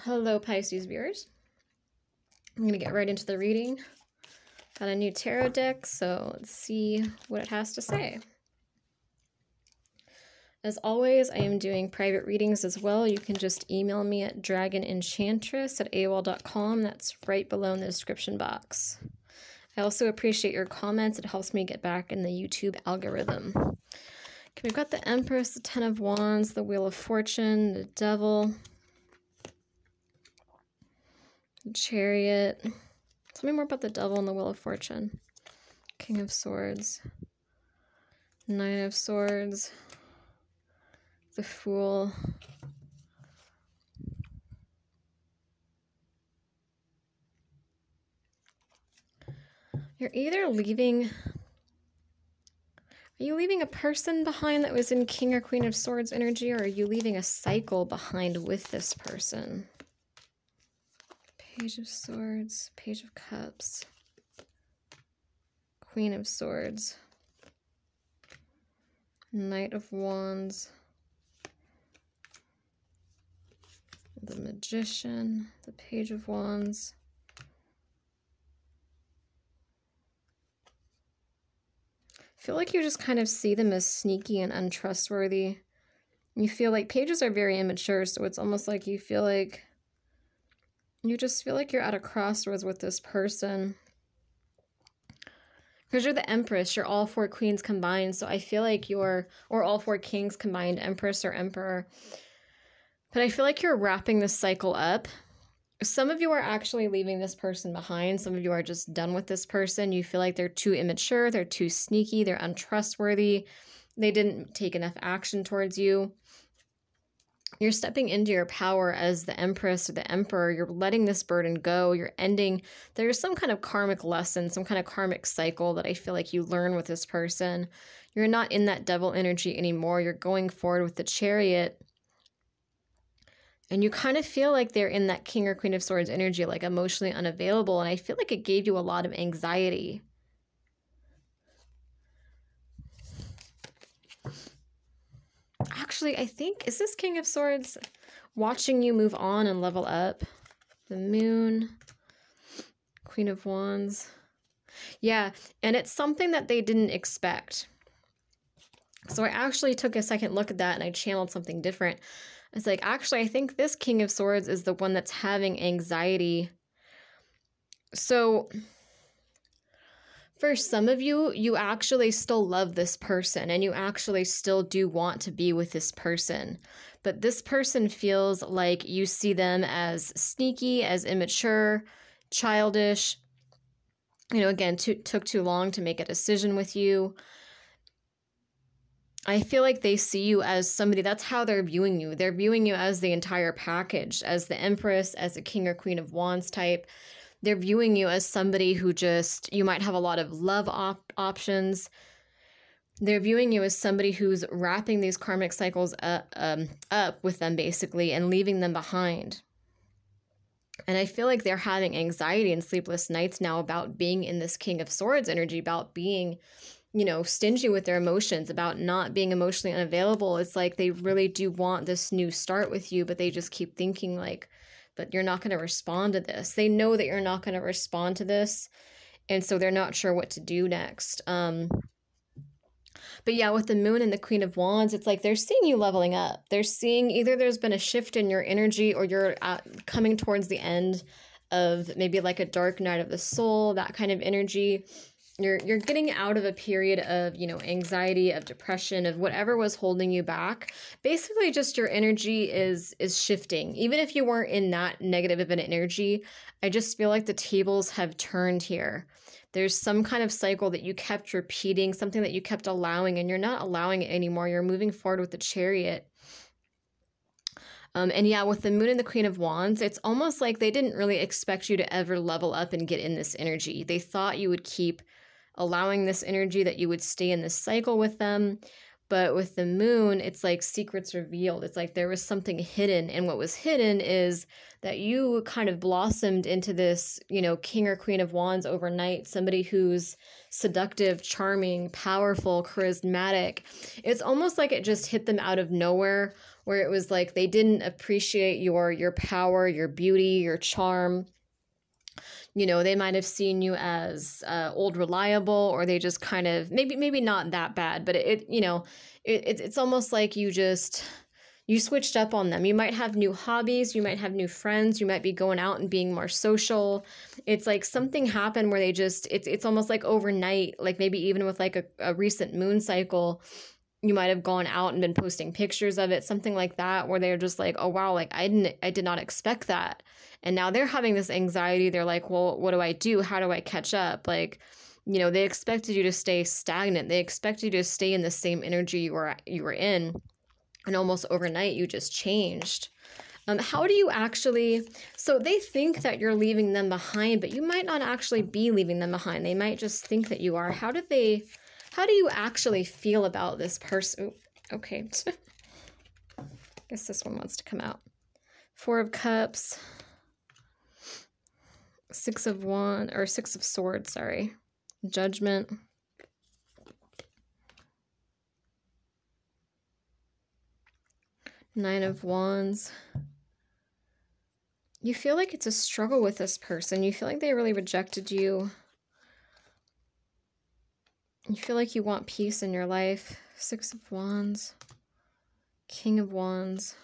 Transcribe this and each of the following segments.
Hello, Pisces viewers. I'm going to get right into the reading. Got a new tarot deck, so let's see what it has to say. As always, I am doing private readings as well. You can just email me at dragonenchantress at AOL.com. That's right below in the description box. I also appreciate your comments. It helps me get back in the YouTube algorithm. Okay, we've got the Empress, the Ten of Wands, the Wheel of Fortune, the Devil, the Chariot. Tell me more about the Devil and the Wheel of Fortune. King of Swords, Nine of Swords, the Fool. You're either leaving. Are you leaving a person behind that was in King or Queen of Swords energy, or are you leaving a cycle behind with this person? Page of Swords, Page of Cups, Queen of Swords, Knight of Wands, the Magician, the Page of Wands. I feel like you just kind of see them as sneaky and untrustworthy. You feel like pages are very immature, so it's almost like you feel like you just feel like you're at a crossroads with this person. Because you're the Empress, you're all four queens combined, so I feel like you're, or all four kings combined, Empress or Emperor. But I feel like you're wrapping this cycle up. Some of you are actually leaving this person behind. Some of you are just done with this person. You feel like they're too immature, they're too sneaky, they're untrustworthy, they didn't take enough action towards you. You're stepping into your power as the Empress or the Emperor. You're letting this burden go. You're ending. There's some kind of karmic lesson, some kind of karmic cycle that I feel like you learn with this person. You're not in that devil energy anymore. You're going forward with the chariot and you kind of feel like they're in that king or queen of swords energy like emotionally unavailable and i feel like it gave you a lot of anxiety actually i think is this king of swords watching you move on and level up? The moon queen of wands. Yeah and it's something that they didn't expect. So i actually took a second look at that and i channeled something different. It's like, actually, I think this King of Swords is the one that's having anxiety. So, for some of you, you actually still love this person and you actually still do want to be with this person. But this person feels like you see them as sneaky, as immature, childish. You know, again, too, took too long to make a decision with you. I feel like they see you as somebody that's how they're viewing you. They're viewing you as the entire package, as the empress, as a king or queen of wands type. They're viewing you as somebody who just you might have a lot of love op- options. They're viewing you as somebody who's wrapping these karmic cycles up, um, up with them basically and leaving them behind. And I feel like they're having anxiety and sleepless nights now about being in this King of Swords energy, about being you know, stingy with their emotions, about not being emotionally unavailable. It's like they really do want this new start with you, but they just keep thinking, like, but you're not going to respond to this. They know that you're not going to respond to this. And so they're not sure what to do next. Um, but yeah, with the moon and the queen of wands, it's like they're seeing you leveling up. They're seeing either there's been a shift in your energy or you're at, coming towards the end of maybe like a dark night of the soul, that kind of energy you're you're getting out of a period of you know anxiety of depression of whatever was holding you back. Basically just your energy is is shifting. Even if you weren't in that negative of an energy i just feel like the tables have turned here. There's some kind of cycle that you kept repeating something that you kept allowing and you're not allowing it anymore. You're moving forward with the chariot. Um, and yeah, with the moon and the queen of wands, it's almost like they didn't really expect you to ever level up and get in this energy. They thought you would keep allowing this energy that you would stay in this cycle with them. But with the moon, it's like secrets revealed. It's like there was something hidden. And what was hidden is that you kind of blossomed into this, you know, king or queen of wands overnight, somebody who's seductive, charming, powerful, charismatic. It's almost like it just hit them out of nowhere where it was like they didn't appreciate your your power, your beauty, your charm. You know, they might have seen you as uh, old reliable, or they just kind of maybe maybe not that bad, but it, it you know, it, it's almost like you just you switched up on them. You might have new hobbies, you might have new friends, you might be going out and being more social. It's like something happened where they just it's it's almost like overnight, like maybe even with like a, a recent moon cycle, you might have gone out and been posting pictures of it, something like that, where they're just like, oh wow, like I didn't I did not expect that. And now they're having this anxiety. They're like, well, what do I do? How do I catch up? Like, you know, they expected you to stay stagnant. They expected you to stay in the same energy you were you were in and almost overnight you just changed. Um, how do you actually? So they think that you're leaving them behind, but you might not actually be leaving them behind. They might just think that you are. How do they? How do you actually feel about this person? Okay, I guess this one wants to come out. Four of Cups, Six of One or Six of Swords. Sorry, Judgment. Nine of Wands. You feel like it's a struggle with this person. You feel like they really rejected you. You feel like you want peace in your life. Six of Wands. King of Wands.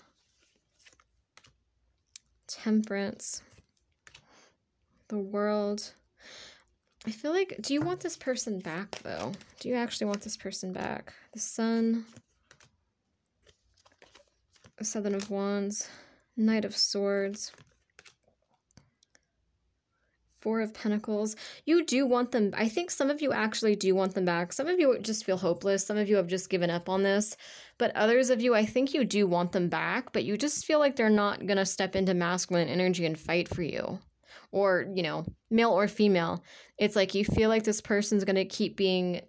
Temperance. The World. I feel like, do you want this person back, though? Do you actually want this person back? The Sun. Seven of Wands, Knight of Swords, Four of Pentacles. You do want them. I think some of you actually do want them back. Some of you just feel hopeless. Some of you have just given up on this. But others of you, I think you do want them back, but you just feel like they're not going to step into masculine energy and fight for you. Or, you know, male or female. It's like you feel like this person's going to keep being,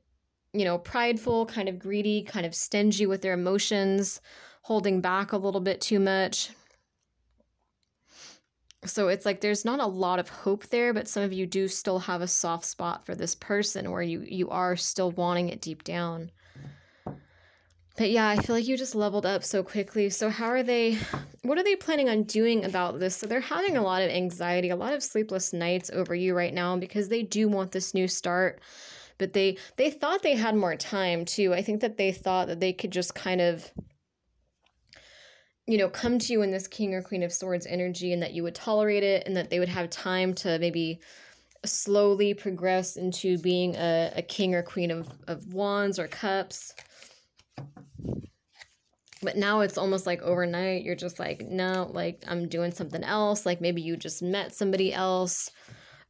you know, prideful, kind of greedy, kind of stingy with their emotions holding back a little bit too much. So it's like there's not a lot of hope there, but some of you do still have a soft spot for this person where you you are still wanting it deep down. But yeah, I feel like you just leveled up so quickly. So how are they what are they planning on doing about this? So they're having a lot of anxiety, a lot of sleepless nights over you right now because they do want this new start. But they they thought they had more time too. I think that they thought that they could just kind of you know, come to you in this king or queen of swords energy and that you would tolerate it and that they would have time to maybe slowly progress into being a, a king or queen of, of wands or cups. But now it's almost like overnight, you're just like, no, like I'm doing something else. Like maybe you just met somebody else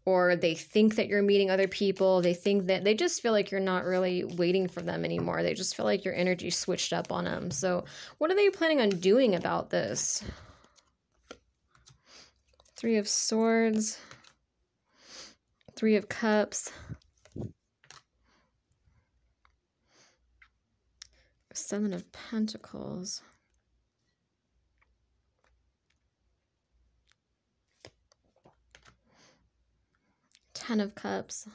or they think that you're meeting other people. They think that they just feel like you're not really waiting for them anymore. They just feel like your energy switched up on them. So, what are they planning on doing about this? Three of Swords, Three of Cups, Seven of Pentacles. Ten of Cups.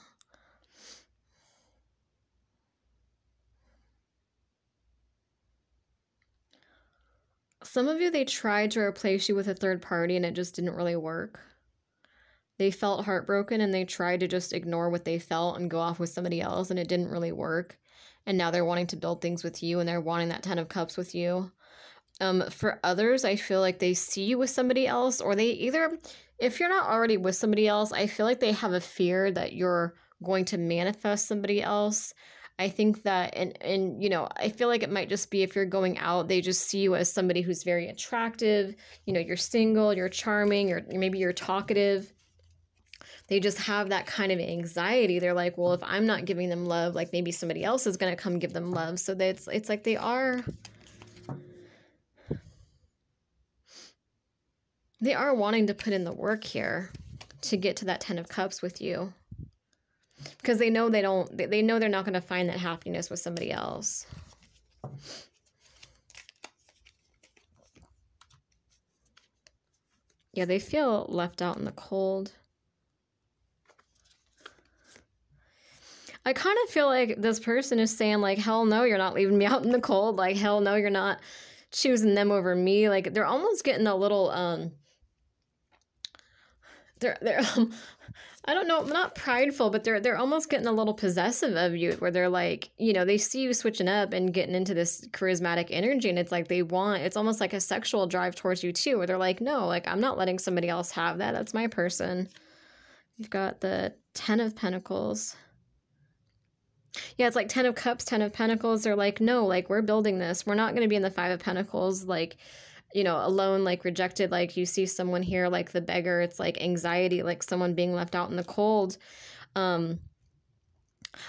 Some of you, they tried to replace you with a third party and it just didn't really work. They felt heartbroken and they tried to just ignore what they felt and go off with somebody else and it didn't really work. And now they're wanting to build things with you and they're wanting that Ten of Cups with you. Um, for others, I feel like they see you with somebody else or they either if you're not already with somebody else, I feel like they have a fear that you're going to manifest somebody else. I think that and and you know, I feel like it might just be if you're going out, they just see you as somebody who's very attractive, you know, you're single, you're charming, or maybe you're talkative. They just have that kind of anxiety. They're like, well, if I'm not giving them love, like maybe somebody else is going to come give them love. So that's it's like they are they are wanting to put in the work here to get to that 10 of cups with you. Because they know they don't they know they're not going to find that happiness with somebody else. Yeah they feel left out in the cold. I kind of feel like this person is saying like hell no you're not leaving me out in the cold. Like hell no you're not choosing them over me. Like they're almost getting a little um they're they're um, I don't know, I'm not prideful, but they're they're almost getting a little possessive of you where they're like, you know, they see you switching up and getting into this charismatic energy and it's like they want it's almost like a sexual drive towards you too, where they're like, no, like I'm not letting somebody else have that. That's my person. You've got the Ten of Pentacles. Yeah, it's like Ten of Cups, Ten of Pentacles. They're like, no, like we're building this. We're not going to be in the Five of Pentacles. Like, you know, alone, like rejected, like you see someone here, like the beggar, it's like anxiety, like someone being left out in the cold. Um,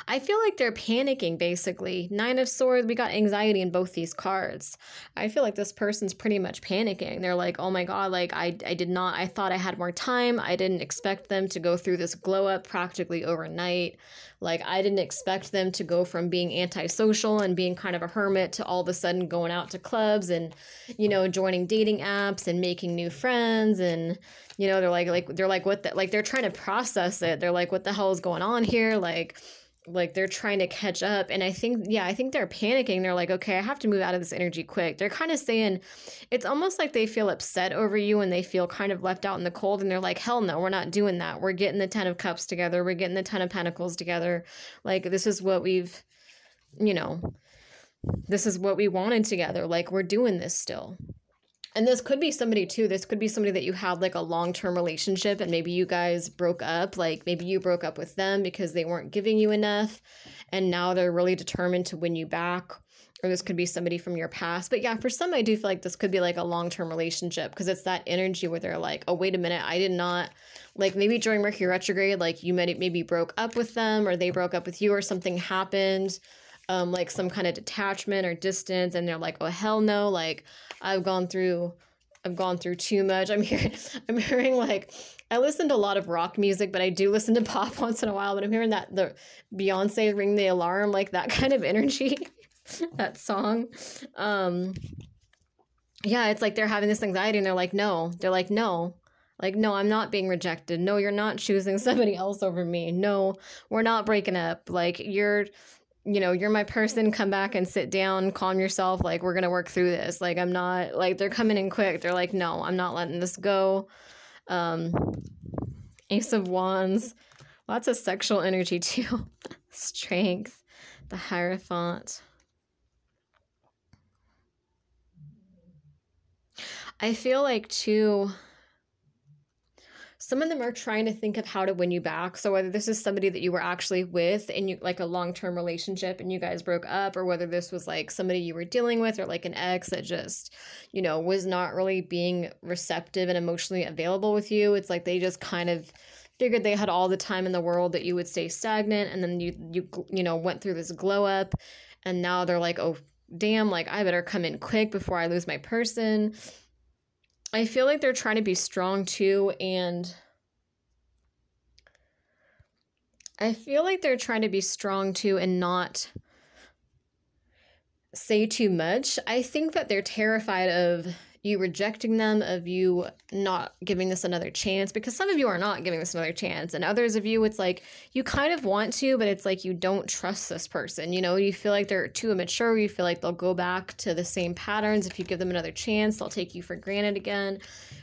I feel like they're panicking basically. Nine of Swords, we got anxiety in both these cards. I feel like this person's pretty much panicking. They're like, oh my god, like I, I did not, I thought I had more time. I didn't expect them to go through this glow up practically overnight. Like I didn't expect them to go from being antisocial and being kind of a hermit to all of a sudden going out to clubs and, you know, joining dating apps and making new friends and you know, they're like like they're like what the like they're trying to process it. They're like, what the hell is going on here? Like like they're trying to catch up and i think yeah i think they're panicking. They're like okay i have to move out of this energy quick. They're kind of saying it's almost like they feel upset over you and they feel kind of left out in the cold and they're like hell no we're not doing that. We're getting the ten of cups together. We're getting the ten of pentacles together. Like this is what we've you know this is what we wanted together. Like we're doing this still and this could be somebody too this could be somebody that you had like a long-term relationship and maybe you guys broke up like maybe you broke up with them because they weren't giving you enough and now they're really determined to win you back. Or this could be somebody from your past. But yeah for some i do feel like this could be like a long-term relationship because it's that energy where they're like oh wait a minute i did not like maybe during mercury retrograde like you maybe broke up with them or they broke up with you or something happened um, like some kind of detachment or distance and they're like oh hell no like i've gone through i've gone through too much i'm hearing i'm hearing like i listen to a lot of rock music but i do listen to pop once in a while but i'm hearing that the beyonce ring the alarm like that kind of energy that song um yeah it's like they're having this anxiety and they're like no they're like no like, no, I'm not being rejected. No, you're not choosing somebody else over me. No, we're not breaking up. Like, you're you know, you're my person, come back and sit down, calm yourself. Like, we're going to work through this. Like, I'm not, like, they're coming in quick. They're like, no, I'm not letting this go. Um, Ace of Wands, lots of sexual energy too. Strength, the Hierophant. I feel like, too, some of them are trying to think of how to win you back. So whether this is somebody that you were actually with and you like a long-term relationship and you guys broke up or whether this was like somebody you were dealing with or like an ex that just, you know, was not really being receptive and emotionally available with you. It's like they just kind of figured they had all the time in the world that you would stay stagnant and then you you you know went through this glow up and now they're like, "Oh, damn, like I better come in quick before I lose my person." I feel like they're trying to be strong too, and I feel like they're trying to be strong too and not say too much. I think that they're terrified of you rejecting them, of you not giving this another chance, because some of you are not giving this another chance, and others of you, it's like you kind of want to, but it's like you don't trust this person. You know, you feel like they're too immature, you feel like they'll go back to the same patterns. If you give them another chance, they'll take you for granted again.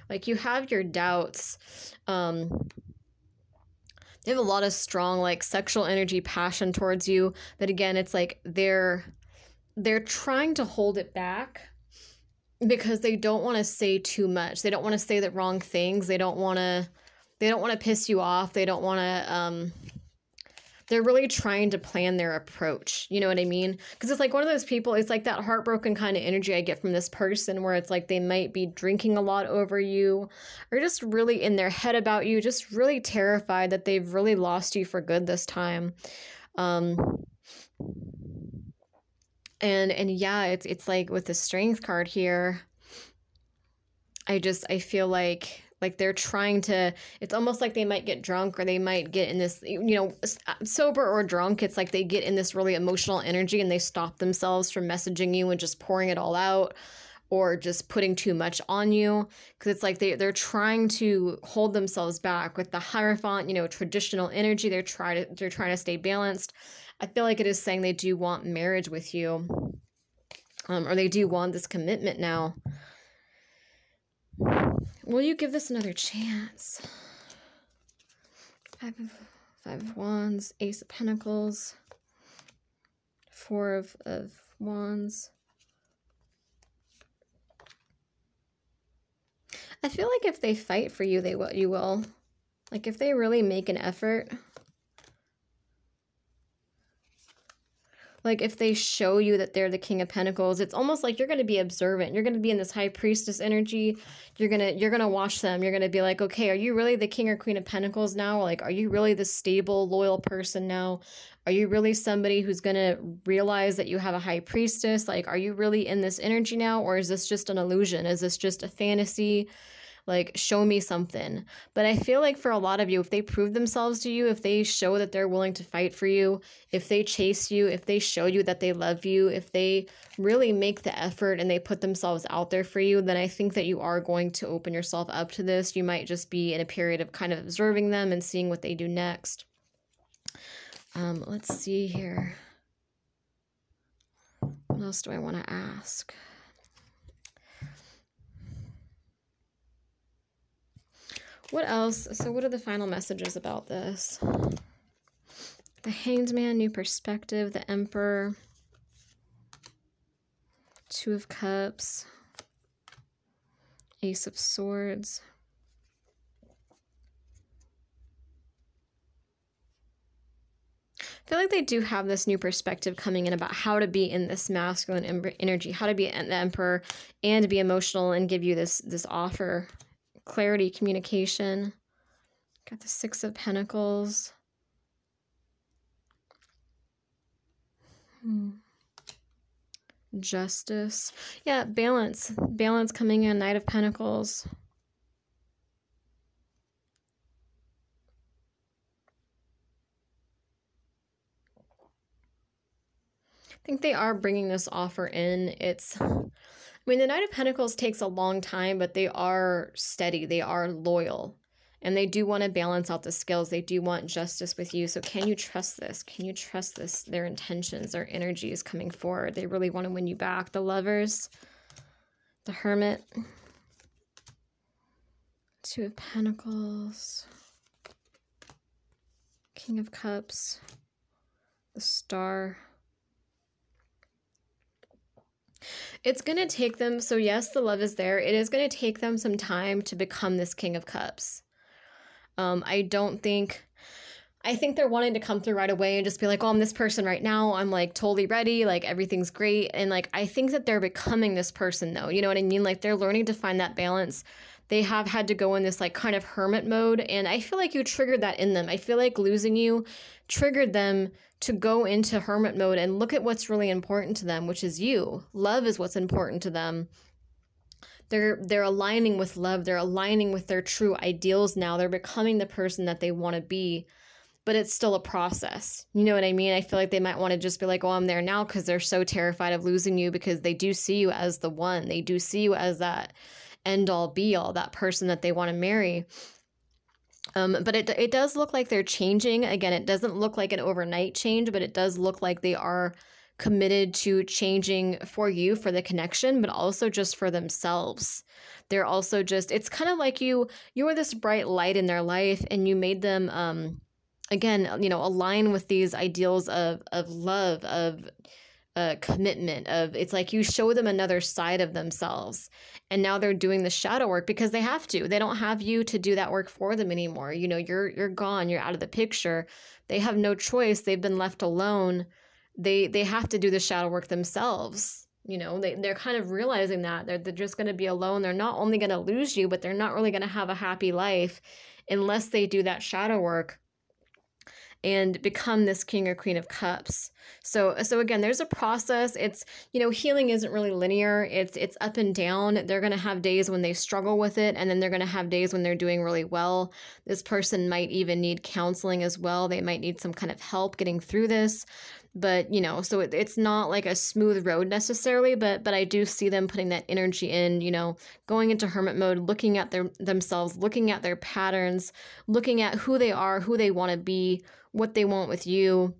Like you have your doubts. Um, they have a lot of strong like sexual energy passion towards you but again it's like they're they're trying to hold it back because they don't want to say too much. They don't want to say the wrong things. They don't want to they don't want to piss you off. They don't want to um they're really trying to plan their approach. You know what I mean? Because it's like one of those people, it's like that heartbroken kind of energy I get from this person where it's like they might be drinking a lot over you or just really in their head about you, just really terrified that they've really lost you for good this time. Um, and and yeah it's it's like with the strength card here i just i feel like like they're trying to it's almost like they might get drunk or they might get in this you know uh, sober or drunk it's like they get in this really emotional energy and they stop themselves from messaging you and just pouring it all out or just putting too much on you because it's like they, they're trying to hold themselves back with the hierophant you know traditional energy they're trying to they're trying to stay balanced I feel like it is saying they do want marriage with you. um, or they do want this commitment now. Will you give this another chance? Five of, five of Wands, Ace of Pentacles, Four of, of Wands. I feel like if they fight for you, they will. You will. Like if they really make an effort, like if they show you that they're the king of pentacles it's almost like you're going to be observant. You're going to be in this high priestess energy. You're going to you're to watch them. You're going to be like okay are you really the king or queen of pentacles now? Like are you really the stable loyal person now? Are you really somebody who's going to realize that you have a high priestess? Like are you really in this energy now or is this just an illusion? Is this just a fantasy like show me something. But i feel like for a lot of you if they prove themselves to you if they show that they're willing to fight for you if they chase you if they show you that they love you if they really make the effort and they put themselves out there for you then i think that you are going to open yourself up to this. You might just be in a period of kind of observing them and seeing what they do next. Um let's see here. What else do i want to ask What else? So, what are the final messages about this? The Hanged Man, New Perspective, the Emperor, Two of Cups, Ace of Swords. I feel like they do have this new perspective coming in about how to be in this masculine energy, how to be an emperor and be emotional and give you this this offer clarity, communication. Got the Six of Pentacles. Hmm. Justice. Yeah, balance. Balance coming in. Knight of Pentacles. I think they are bringing this offer in. It's I mean, the Knight of Pentacles takes a long time, but they are steady, they are loyal, and they do want to balance out the skills. They do want justice with you. So, can you trust this? Can you trust this? Their intentions, their energy is coming forward. They really want to win you back. The Lovers, the Hermit, Two of Pentacles, King of Cups, the Star. It's going to take them, so yes, the love is there. It is going to take them some time to become this King of Cups. Um, I don't think. I think they're wanting to come through right away and just be like, oh, I'm this person right now. I'm like totally ready. Like everything's great. And like, I think that they're becoming this person though. You know what I mean? Like they're learning to find that balance. They have had to go in this like kind of hermit mode. And I feel like you triggered that in them. I feel like losing you triggered them to go into hermit mode and look at what's really important to them, which is you. Love is what's important to them. They're they're aligning with love. They're aligning with their true ideals now. They're becoming the person that they want to be. But it's still a process. You know what I mean? I feel like they might want to just be like, "Oh, I'm there now" because they're so terrified of losing you because they do see you as the one. They do see you as that end all be all, that person that they want to marry. Um, but it, it does look like they're changing. Again, it doesn't look like an overnight change, but it does look like they are committed to changing for you for the connection, but also just for themselves. They're also just, it's kind of like you you're this bright light in their life and you made them, um, again, you know, align with these ideals of, of love, of, uh, commitment of it's like you show them another side of themselves and now they're doing the shadow work because they have to. They don't have you to do that work for them anymore. You know you're you're gone. You're out of the picture. They have no choice. They've been left alone. They they have to do the shadow work themselves. You know they, they're kind of realizing that they're, they're just going to be alone. They're not only going to lose you but they're not really going to have a happy life unless they do that shadow work and become this king or queen of cups. So so again there's a process. It's you know healing isn't really linear. It's it's up and down. They're going to have days when they struggle with it and then they're going to have days when they're doing really well. This person might even need counseling as well. They might need some kind of help getting through this but you know so it, it's not like a smooth road necessarily but but i do see them putting that energy in you know going into hermit mode looking at their themselves looking at their patterns looking at who they are who they want to be what they want with you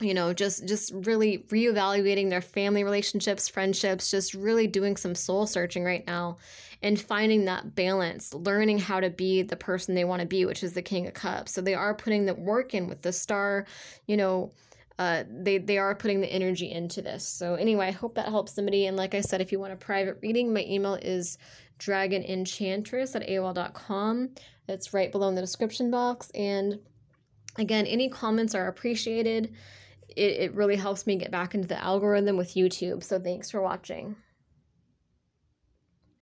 you know just just really reevaluating their family relationships friendships just really doing some soul searching right now and finding that balance learning how to be the person they want to be which is the king of cups. So they are putting the work in with the star you know uh, they they are putting the energy into this. So anyway i hope that helps somebody. And like i said if you want a private reading my email is dragonenchantress at aol.com it's right below in the description box. And again any comments are appreciated. It, it really helps me get back into the algorithm with YouTube. So thanks for watching.